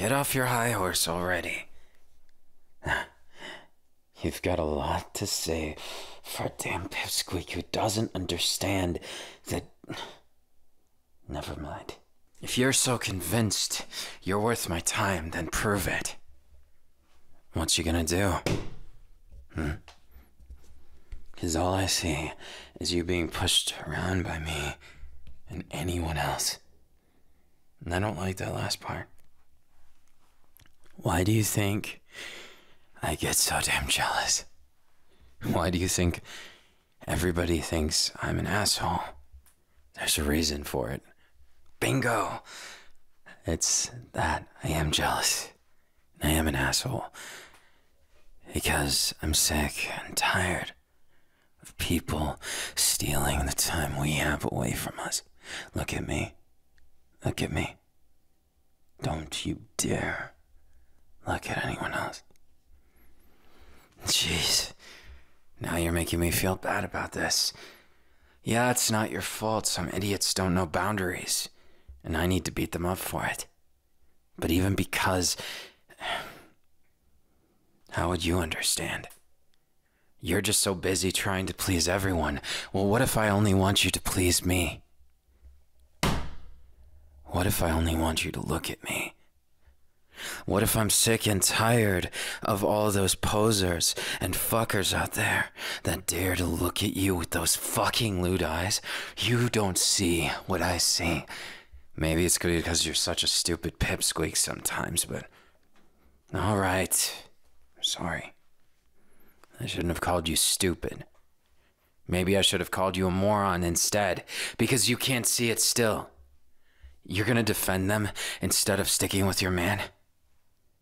Get off your high horse already. You've got a lot to say for a damn pipsqueak who doesn't understand that. Never mind. If you're so convinced you're worth my time, then prove it. What you gonna do? Hmm? Because all I see is you being pushed around by me and anyone else. And I don't like that last part. Why do you think I get so damn jealous? Why do you think everybody thinks I'm an asshole? There's a reason for it. Bingo! It's that I am jealous. I am an asshole. Because I'm sick and tired of people stealing the time we have away from us. Look at me. Look at me. Don't you dare look at anyone else. Jeez. Now you're making me feel bad about this. Yeah, it's not your fault. Some idiots don't know boundaries, and I need to beat them up for it. But even because. How would you understand? You're just so busy trying to please everyone. Well, what if I only want you to please me? What if I only want you to look at me? What if I'm sick and tired of all those posers and fuckers out there that dare to look at you with those fucking lewd eyes? You don't see what I see. Maybe it's because you're such a stupid pipsqueak sometimes, but. Alright. Sorry. I shouldn't have called you stupid. Maybe I should have called you a moron instead, because you can't see it still. You're gonna defend them instead of sticking with your man?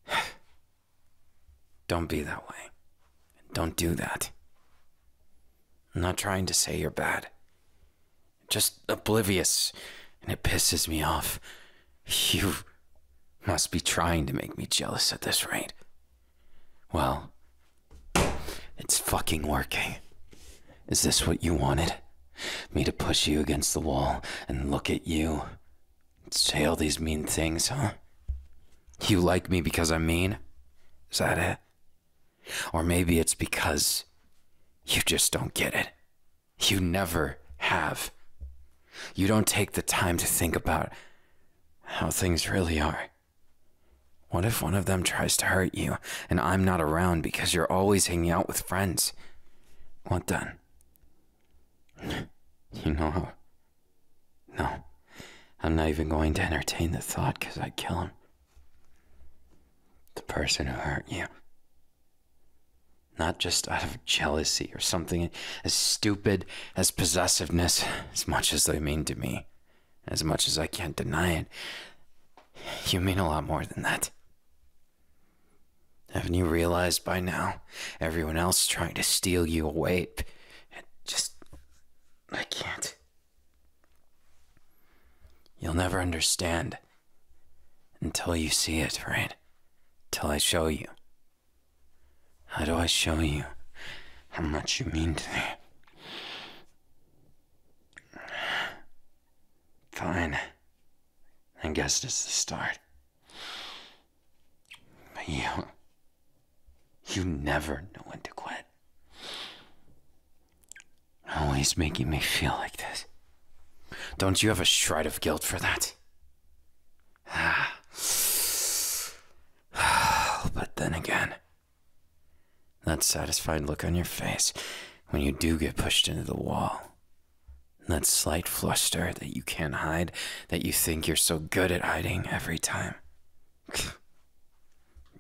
Don't be that way. Don't do that. I'm not trying to say you're bad. Just oblivious, and it pisses me off. You must be trying to make me jealous at this rate. Well, it's fucking working. Is this what you wanted? Me to push you against the wall and look at you? Say all these mean things, huh? You like me because I'm mean? Is that it? Or maybe it's because you just don't get it. You never have. You don't take the time to think about how things really are. What if one of them tries to hurt you and I'm not around because you're always hanging out with friends? What then? You know how. No, I'm not even going to entertain the thought because I'd kill him. The person who hurt you. Not just out of jealousy or something as stupid as possessiveness, as much as they mean to me, as much as I can't deny it. You mean a lot more than that. Haven't you realized by now? Everyone else trying to steal you away. It just. I can't. You'll never understand until you see it, right? Till I show you. How do I show you how much you mean to me? Fine. I guess it's the start. But you. You never know when to quit. Always making me feel like this. Don't you have a shred of guilt for that? but then again, that satisfied look on your face when you do get pushed into the wall. That slight fluster that you can't hide, that you think you're so good at hiding every time.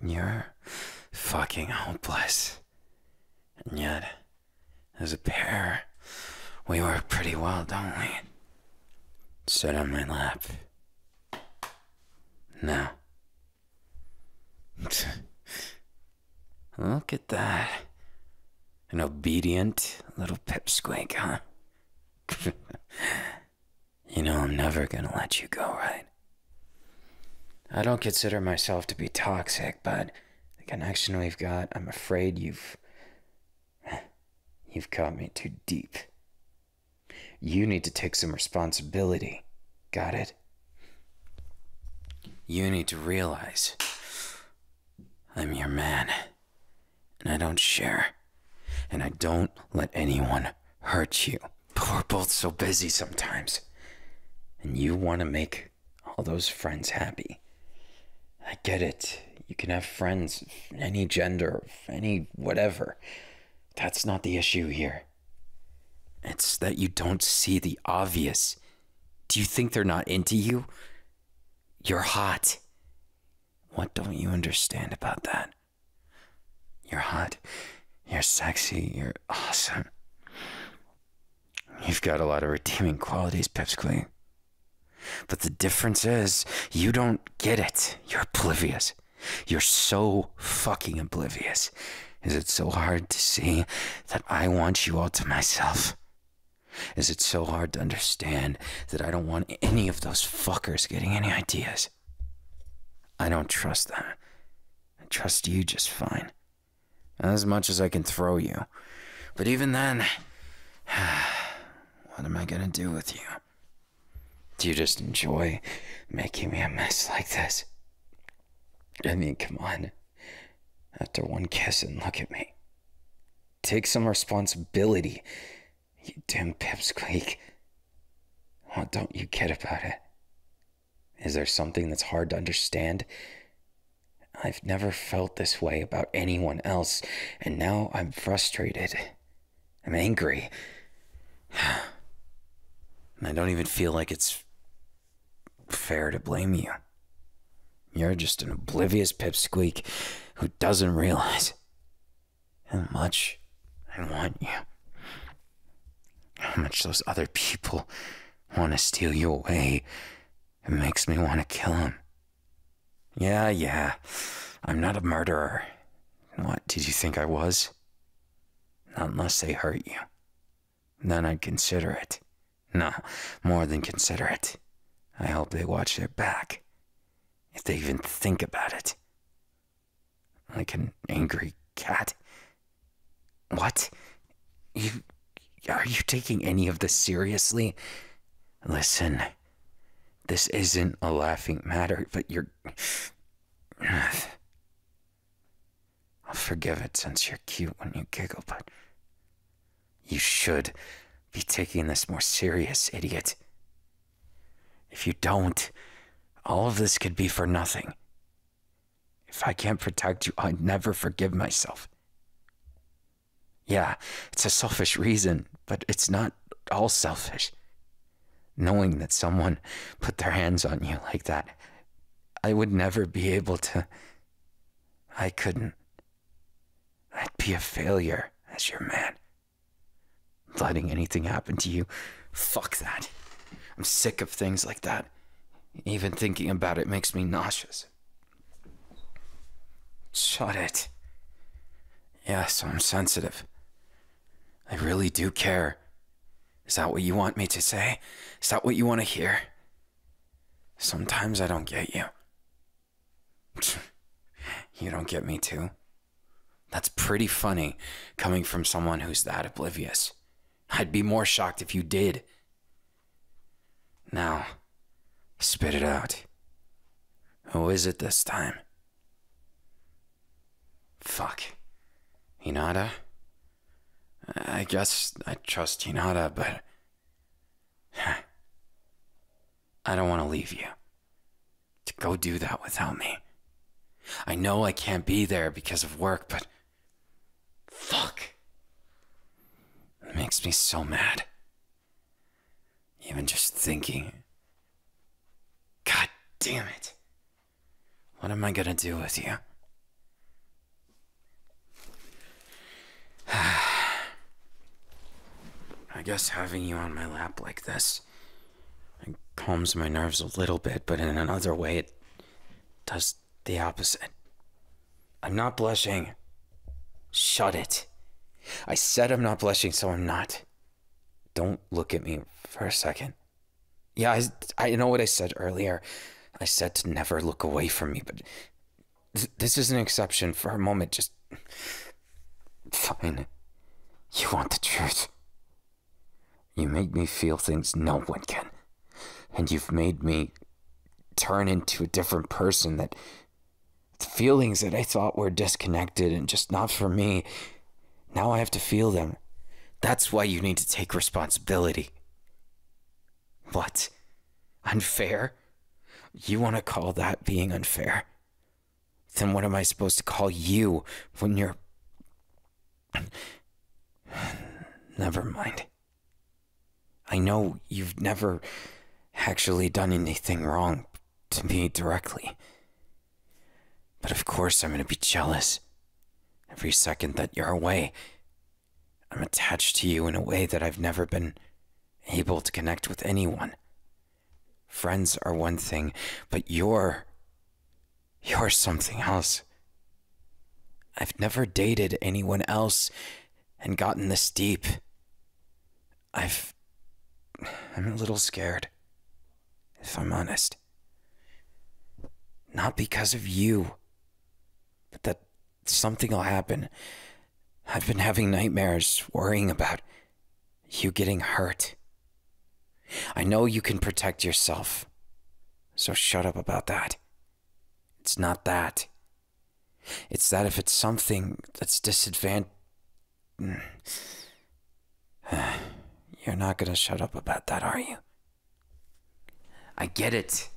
You're fucking hopeless. And yet, as a pair, we work pretty well, don't we? Sit on my lap. Now. Look at that. An obedient little pipsqueak, huh? you know, I'm never gonna let you go, right? I don't consider myself to be toxic, but the connection we've got, I'm afraid you've. You've caught me too deep. You need to take some responsibility. Got it? You need to realize I'm your man. And I don't share. And I don't let anyone hurt you. But we're both so busy sometimes. And you want to make all those friends happy. I get it. You can have friends, any gender, any whatever. That's not the issue here. It's that you don't see the obvious. Do you think they're not into you? You're hot. What don't you understand about that? You're hot. You're sexy. You're awesome. You've got a lot of redeeming qualities, Pipsqueak. But the difference is, you don't get it. You're oblivious. You're so fucking oblivious. Is it so hard to see that I want you all to myself? Is it so hard to understand that I don't want any of those fuckers getting any ideas? I don't trust them. I trust you just fine. As much as I can throw you. But even then, what am I gonna do with you? Do you just enjoy making me a mess like this? I mean, come on. After one kiss and look at me. Take some responsibility, you damn pipsqueak. What don't you get about it? Is there something that's hard to understand? I've never felt this way about anyone else, and now I'm frustrated. I'm angry. And I don't even feel like it's fair to blame you. You're just an oblivious pipsqueak who doesn't realize how much I want you. How much those other people want to steal you away. It makes me want to kill them. Yeah, yeah. I'm not a murderer. What did you think I was? Not unless they hurt you. Then I'd consider it. No, more than consider it. I hope they watch their back. If they even think about it. Like an angry cat. What? You. Are you taking any of this seriously? Listen, this isn't a laughing matter, but you're. I'll forgive it since you're cute when you giggle, but. You should be taking this more serious, idiot. If you don't, all of this could be for nothing. If I can't protect you, I'd never forgive myself. Yeah, it's a selfish reason, but it's not all selfish. Knowing that someone put their hands on you like that, I would never be able to. I couldn't. I'd be a failure as your man. Letting anything happen to you, fuck that. I'm sick of things like that. Even thinking about it makes me nauseous. Shut it. Yes, I'm sensitive. I really do care. Is that what you want me to say? Is that what you want to hear? Sometimes I don't get you. You don't get me too. That's pretty funny coming from someone who's that oblivious. I'd be more shocked if you did. Now, spit it out. Who is it this time? Fuck. Hinata? I guess I trust Hinata, but. I don't want to leave you. To go do that without me. I know I can't be there because of work, but. Fuck. It makes me so mad. Even just thinking. God damn it. What am I gonna do with you? I guess having you on my lap like this it calms my nerves a little bit, but in another way, it does the opposite. I'm not blushing. Shut it. I said I'm not blushing, so I'm not. Don't look at me for a second. Yeah, I, I know what I said earlier. I said to never look away from me, but th- this is an exception for a moment. Just. Fine. You want the truth. You make me feel things no one can. And you've made me turn into a different person that feelings that I thought were disconnected and just not for me. Now I have to feel them. That's why you need to take responsibility. What? Unfair? You want to call that being unfair? Then what am I supposed to call you when you're. Never mind. I know you've never actually done anything wrong to me directly. But of course, I'm going to be jealous every second that you're away. I'm attached to you in a way that I've never been able to connect with anyone. Friends are one thing, but you're. You're something else. I've never dated anyone else and gotten this deep. I've. I'm a little scared, if I'm honest. Not because of you, but that something will happen. I've been having nightmares, worrying about you getting hurt. I know you can protect yourself, so shut up about that. It's not that. It's that if it's something that's disadvantaged. You're not gonna shut up about that, are you? I get it.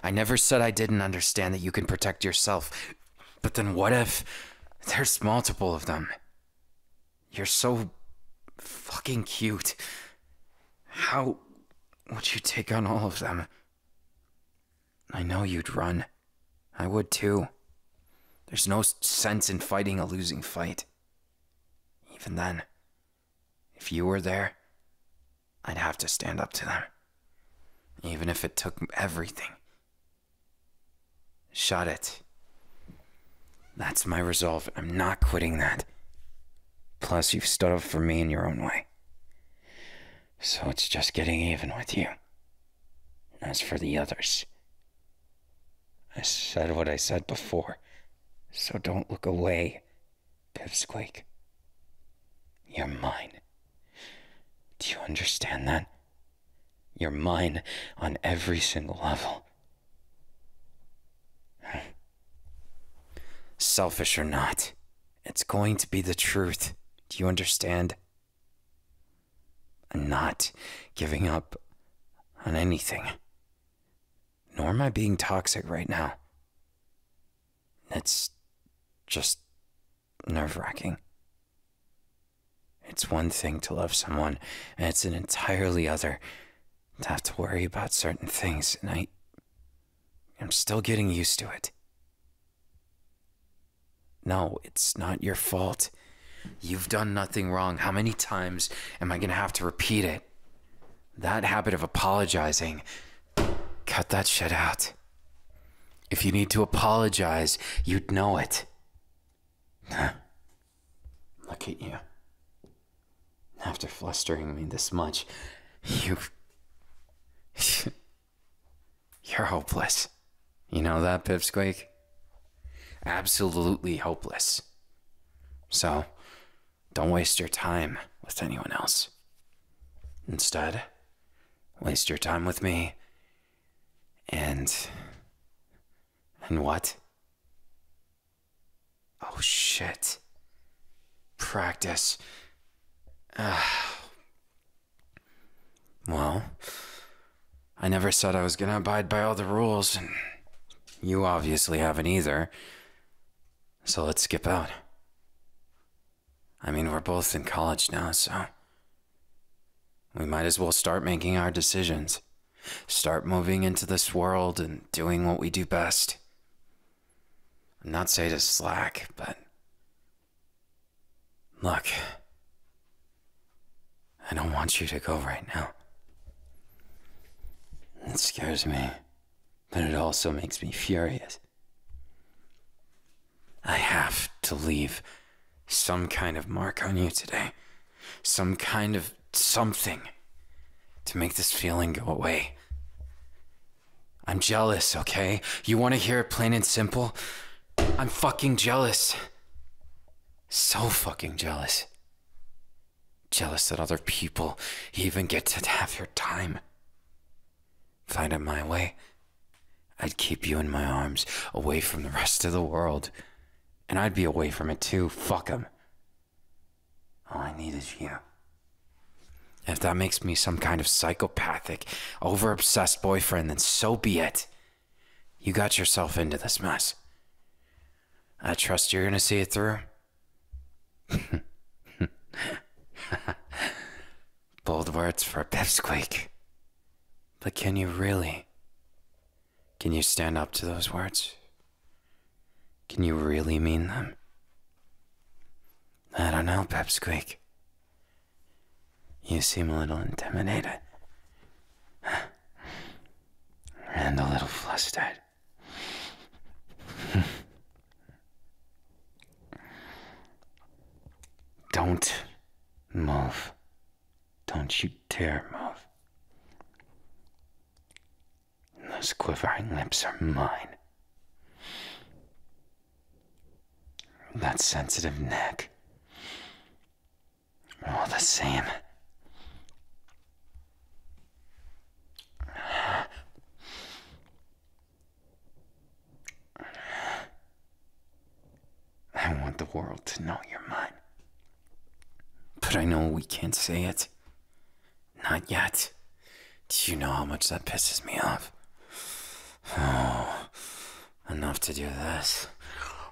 I never said I didn't understand that you can protect yourself. But then what if there's multiple of them? You're so fucking cute. How would you take on all of them? I know you'd run. I would too. There's no sense in fighting a losing fight. Even then, if you were there, I'd have to stand up to them. Even if it took everything. Shut it. That's my resolve. I'm not quitting that. Plus, you've stood up for me in your own way. So it's just getting even with you. As for the others, I said what I said before, so don't look away, Pipsqueak. You're mine. Do you understand that? You're mine on every single level. Selfish or not, it's going to be the truth. Do you understand? I'm not giving up on anything. Nor am I being toxic right now. It's just nerve wracking. It's one thing to love someone, and it's an entirely other to have to worry about certain things, and I. I'm still getting used to it. No, it's not your fault. You've done nothing wrong. How many times am I going to have to repeat it? That habit of apologizing, cut that shit out. If you need to apologize, you'd know it. Look at you. After flustering me this much, you. You're hopeless. You know that, Pipsqueak? Absolutely hopeless. So, don't waste your time with anyone else. Instead, waste your time with me. And. And what? Oh shit. Practice. Well, I never said I was gonna abide by all the rules, and you obviously haven't either. So let's skip out. I mean, we're both in college now, so. We might as well start making our decisions. Start moving into this world and doing what we do best. I'm not say to slack, but. Look. I don't want you to go right now. It scares me, but it also makes me furious. I have to leave some kind of mark on you today. Some kind of something to make this feeling go away. I'm jealous, okay? You want to hear it plain and simple? I'm fucking jealous. So fucking jealous. Jealous that other people even get to have your time. Find it my way. I'd keep you in my arms, away from the rest of the world. And I'd be away from it too. Fuck him. All I need is you. If that makes me some kind of psychopathic, over obsessed boyfriend, then so be it. You got yourself into this mess. I trust you're gonna see it through. Bold words for pipsqueak. But can you really? Can you stand up to those words? Can you really mean them? I don't know, Pipsqueak. You seem a little intimidated. And a little flustered. Don't move. Don't you dare move. Those quivering lips are mine. That sensitive neck. All the same. I want the world to know you're mine. I know we can't say it. Not yet. Do you know how much that pisses me off? Oh, enough to do this.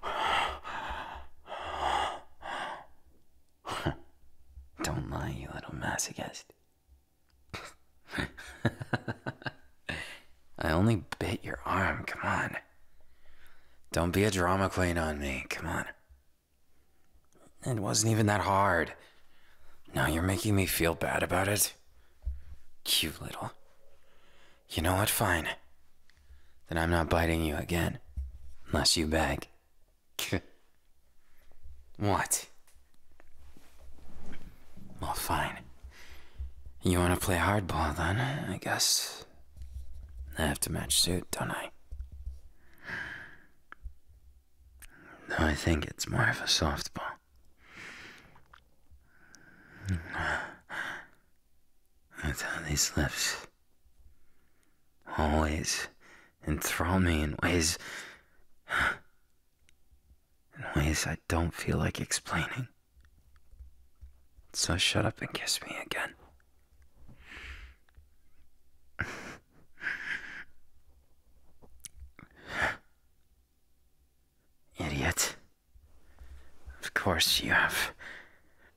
Don't lie, you little masochist. I only bit your arm, come on. Don't be a drama queen on me, come on. It wasn't even that hard. Now you're making me feel bad about it. Cute little. You know what? Fine. Then I'm not biting you again. Unless you beg. what? Well, fine. You want to play hardball then, I guess. I have to match suit, don't I? No, I think it's more of a softball. That's how these lips always enthrall me in ways. in ways I don't feel like explaining. So shut up and kiss me again. Idiot. Of course, you have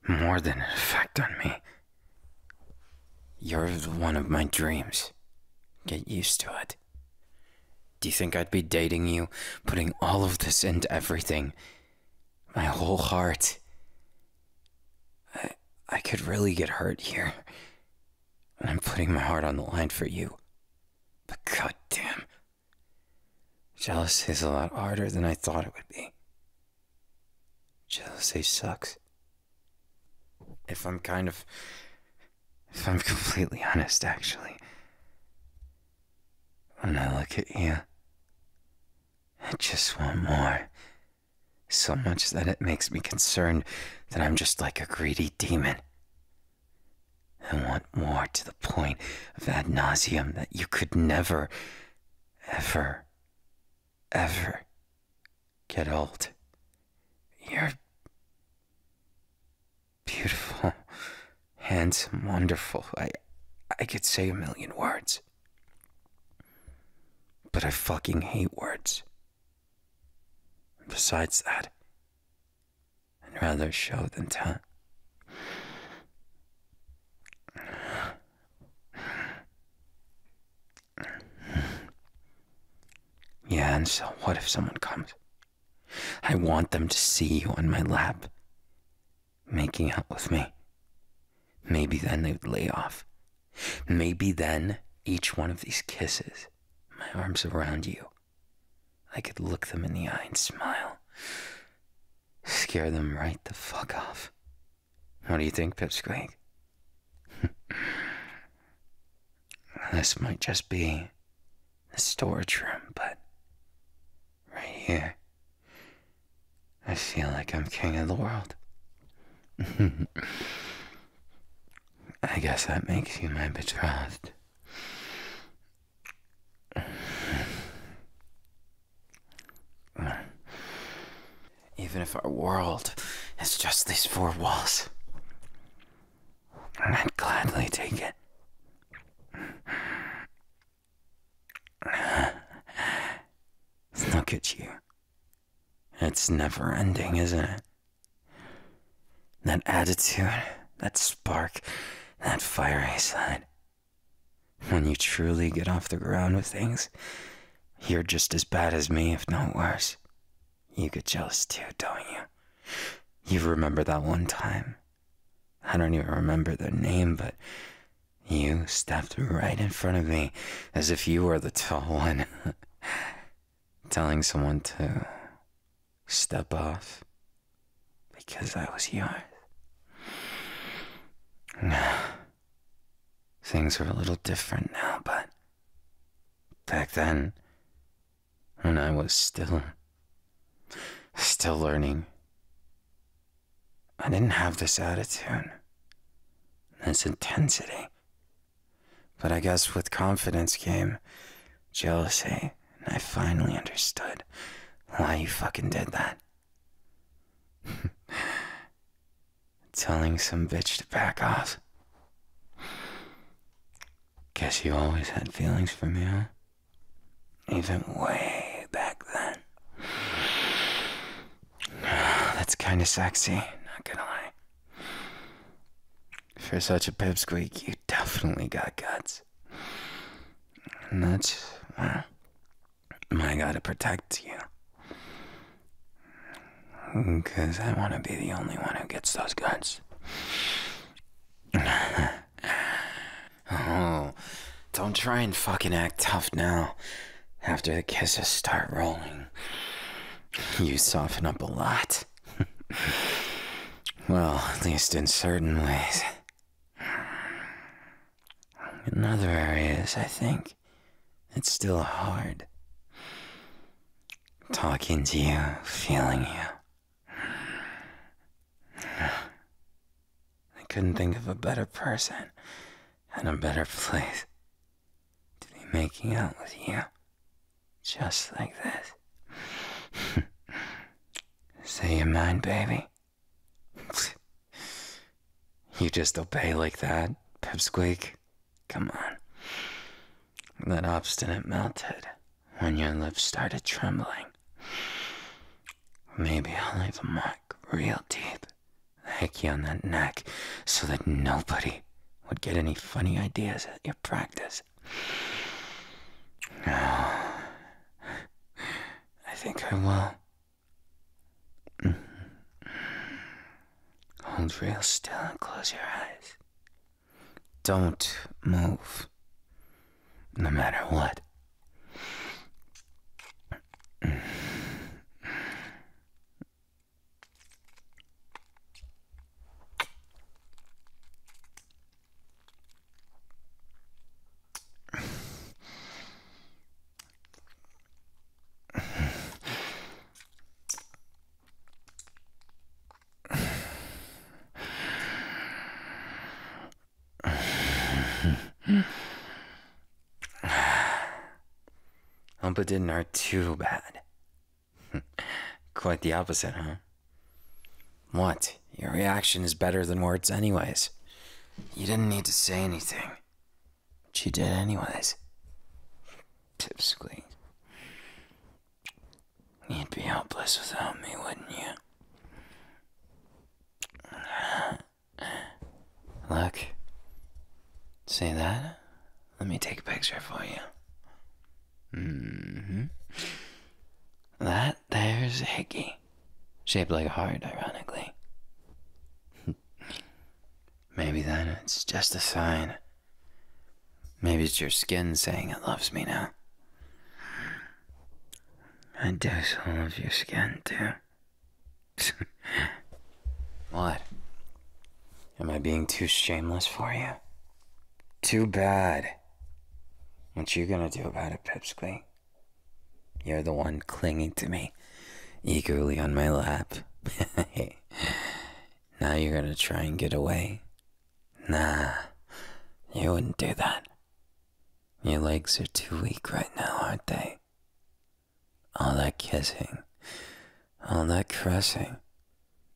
more than an effect on me. You're one of my dreams. Get used to it. Do you think I'd be dating you, putting all of this into everything? My whole heart. I, I could really get hurt here. And I'm putting my heart on the line for you. But goddamn. Jealousy is a lot harder than I thought it would be. Jealousy sucks. If I'm kind of. If I'm completely honest, actually. When I look at you, I just want more. So much that it makes me concerned that I'm just like a greedy demon. I want more to the point of ad nauseum that you could never, ever, ever get old. You're beautiful, handsome, wonderful. I, I could say a million words. But I fucking hate words. Besides that, I'd rather show than tell. Yeah, and so what if someone comes? I want them to see you on my lap, making out with me. Maybe then they would lay off. Maybe then each one of these kisses, my arms around you, I could look them in the eye and smile. Scare them right the fuck off. What do you think, Pipsqueak? this might just be the storage room, but right here, I feel like I'm king of the world. I guess that makes you my betrothed. Even if our world is just these four walls, I'd gladly take it. Look at you. It's never ending, isn't it? That attitude, that spark, that fiery side. When you truly get off the ground with things, you're just as bad as me, if not worse. You get jealous too, don't you? You remember that one time? I don't even remember the name, but you stepped right in front of me as if you were the tall one, telling someone to step off because I was yours. Things are a little different now, but back then, when I was still, still learning, I didn't have this attitude, this intensity. But I guess with confidence came jealousy, and I finally understood why you fucking did that. Telling some bitch to back off. Guess you always had feelings for me, huh? Even way back then. That's kinda sexy, not gonna lie. For such a pipsqueak, you definitely got guts. And that's, well, I gotta protect you. Because I want to be the only one who gets those guns. oh, don't try and fucking act tough now. After the kisses start rolling, you soften up a lot. well, at least in certain ways. In other areas, I think it's still hard. Talking to you, feeling you. I couldn't think of a better person and a better place to be making out with you. Just like this. Say you mind, baby. You just obey like that, Pipsqueak? Come on. That obstinate melted when your lips started trembling. Maybe I'll leave a mark real deep, hickey on that neck, so that nobody would get any funny ideas at your practice. Oh, I think I will. Mm. Hold real still and close your eyes. Don't move, no matter what. Didn't hurt too bad. Quite the opposite, huh? What? Your reaction is better than words, anyways. You didn't need to say anything. But you did, anyways. Pipsqueak. You'd be helpless without me, wouldn't you? Look. See that? Let me take a picture for you. Mm-hmm. That there's hickey. Shaped like a heart, ironically. Maybe then it's just a sign. Maybe it's your skin saying it loves me now. I do so love your skin, too. what? Am I being too shameless for you? Too bad. What you gonna do about it, Pipsqueak? You're the one clinging to me, eagerly on my lap. now you're gonna try and get away. Nah, you wouldn't do that. Your legs are too weak right now, aren't they? All that kissing, all that caressing,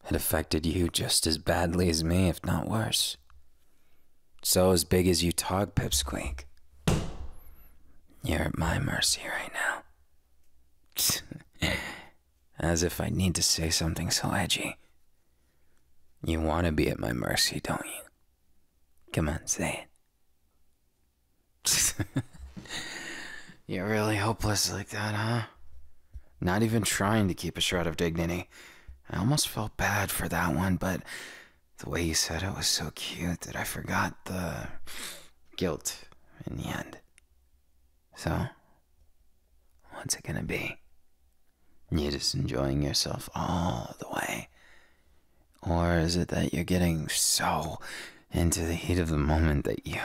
it affected you just as badly as me, if not worse. So as big as you talk, Pipsqueak. You're at my mercy right now. as if I need to say something so edgy. You want to be at my mercy, don't you? Come on, say it. You're really hopeless like that, huh? Not even trying to keep a shred of dignity. I almost felt bad for that one, but the way you said it was so cute that I forgot the guilt in the end. So, what's it gonna be? You just enjoying yourself all the way? Or is it that you're getting so into the heat of the moment that you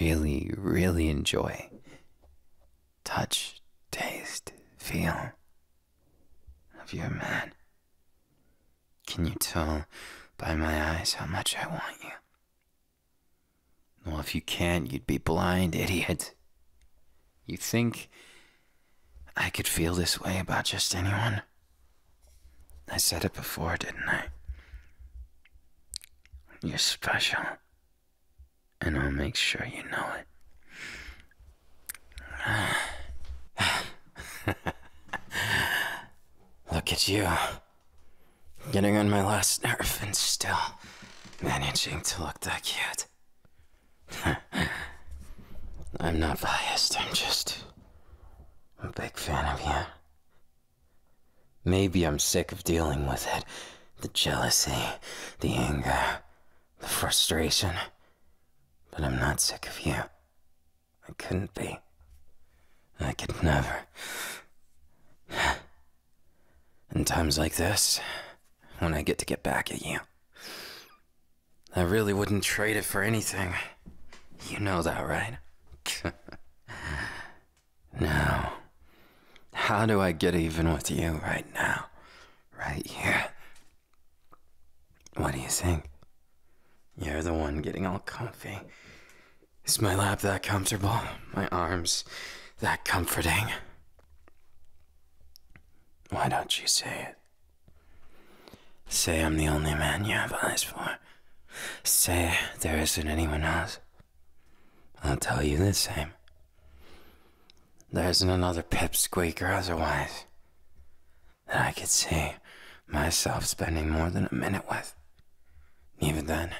really, really enjoy touch, taste, feel of your man? Can you tell by my eyes how much I want you? Well, if you can't, you'd be blind, idiot. You think I could feel this way about just anyone? I said it before, didn't I? You're special. And I'll make sure you know it. Look at you. Getting on my last nerve and still managing to look that cute. I'm not biased, I'm just a big fan of you. Maybe I'm sick of dealing with it the jealousy, the anger, the frustration. But I'm not sick of you. I couldn't be. I could never. In times like this, when I get to get back at you, I really wouldn't trade it for anything. You know that, right? now, how do I get even with you right now? Right here. What do you think? You're the one getting all comfy. Is my lap that comfortable? My arms that comforting? Why don't you say it? Say I'm the only man you have eyes for. Say there isn't anyone else. I'll tell you the same. There isn't another pipsqueak or otherwise that I could see myself spending more than a minute with. Even then,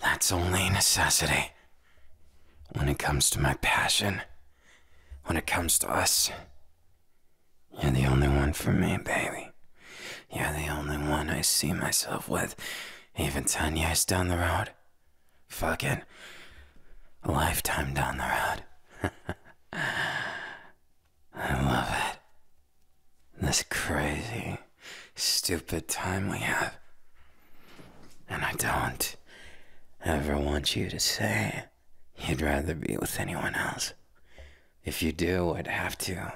that's only necessity. When it comes to my passion, when it comes to us, you're the only one for me, baby. You're the only one I see myself with, even 10 years down the road. Fucking a lifetime down the road. I love it. This crazy, stupid time we have. And I don't ever want you to say you'd rather be with anyone else. If you do, I'd have to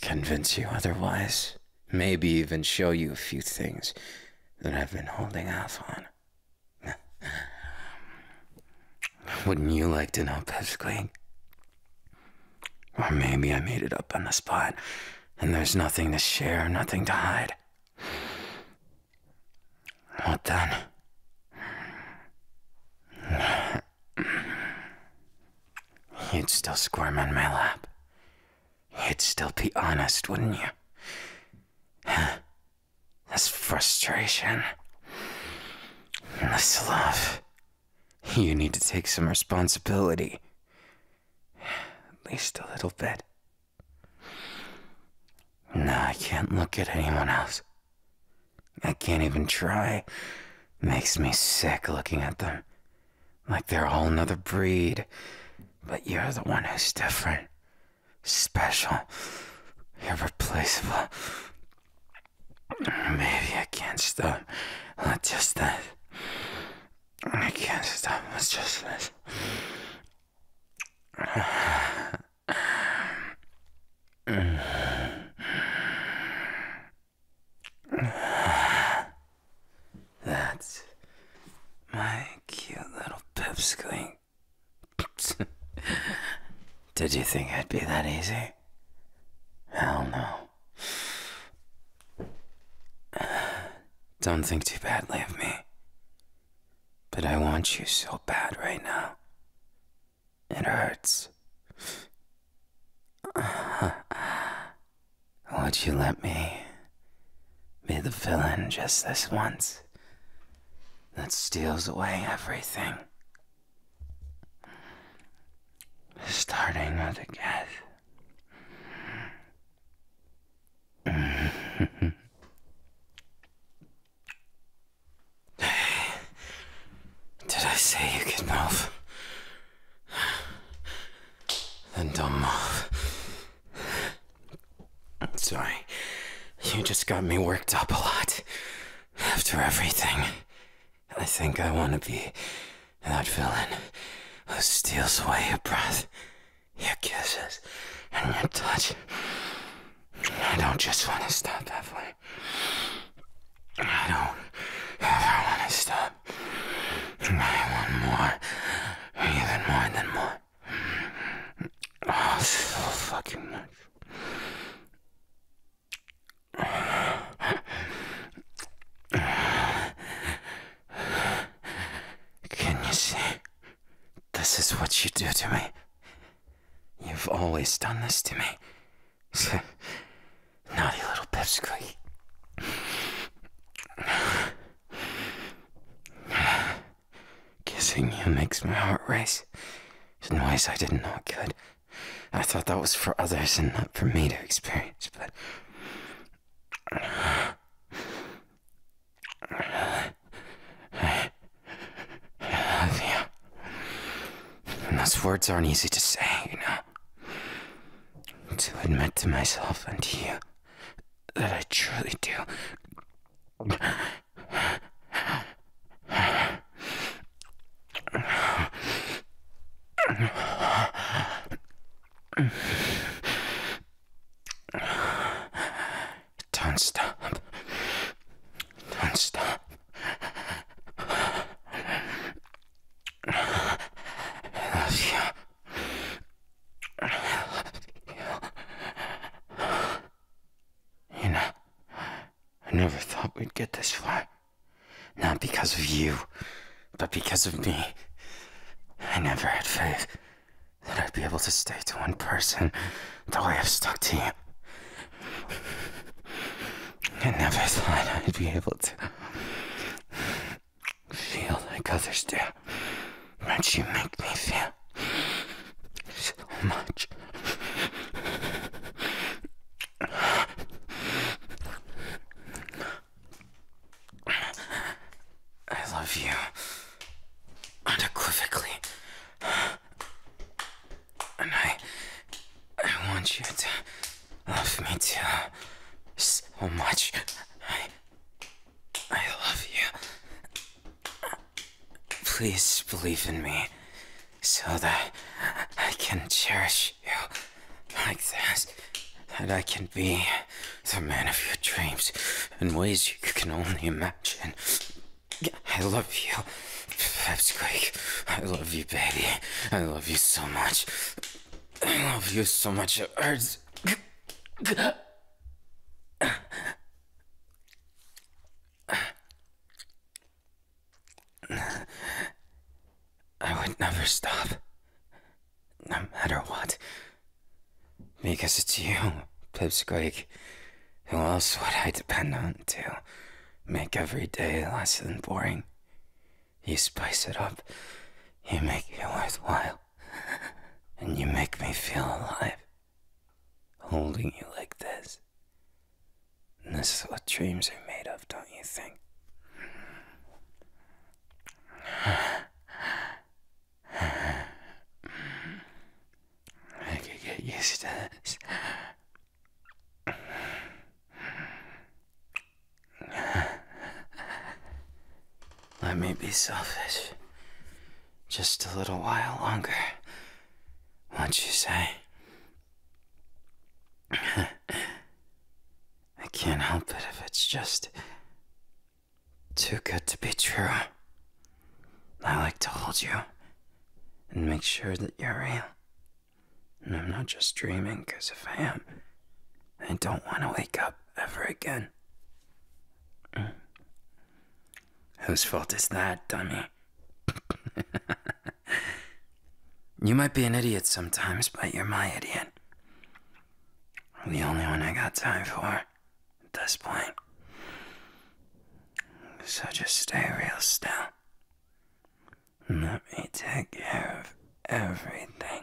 convince you otherwise. Maybe even show you a few things that I've been holding off on. Wouldn't you like to know, Pipsqueak? Or maybe I made it up on the spot, and there's nothing to share, nothing to hide. What then? You'd still squirm on my lap. You'd still be honest, wouldn't you? This frustration. This love. You need to take some responsibility. At least a little bit. No, I can't look at anyone else. I can't even try. Makes me sick looking at them. Like they're all another breed. But you're the one who's different. Special. Irreplaceable. Maybe I can't stop. Not just that. I can't stop. It's just this. That's my cute little pipsqueak. Did you think it'd be that easy? Hell no. Don't think too badly of me. But I want you so bad right now. It hurts. Would you let me be the villain just this once that steals away everything? Starting with a kiss. Did I could? Then don't move. Sorry. You just got me worked up a lot. After everything, I think I want to be that villain who steals away your breath, your kisses, and your touch. I don't just want to stop halfway. I don't ever want to stop. I want more. Even more than more. Oh, so fucking much. Can you see? This is what you do to me. You've always done this to me. Naughty little pipsqueak. Kissing you makes my heart race in ways I didn't know it could. I thought that was for others and not for me to experience, but. I, I love you. And those words aren't easy to say, you know. To admit to myself and to you that I truly do. Don't stop. Don't stop. I love you. You know, I never thought we'd get this far. Not because of you, but because of me. I never had faith that I'd be able to stay to one person the way I've stuck to you. I never thought I'd be able to feel like others do. But you make me feel so much. I love you unequivocally. And I. I want you to love me too. So much. I. I love you. Please believe in me so that I can cherish you like this. That I can be the man of your dreams in ways you can only imagine. I love you, Pipsqueak. I love you, baby. I love you so much. I love you so much. It hurts. I would never stop. No matter what. Because it's you, Pipsqueak. Who else would I depend on to make every day less than boring? You spice it up. You make it worthwhile. And you make me feel alive. Holding you like this. And this is what dreams are made of, don't you think? Let me be selfish. Just a little while longer. Won't you say? I can't help it if it's just too good to be true. I like to hold you and make sure that you're real. And I'm not just dreaming, because if I am, I don't want to wake up ever again. Uh. Whose fault is that, dummy? you might be an idiot sometimes, but you're my idiot. The only one I got time for at this point. So just stay real still. And let me take care of everything.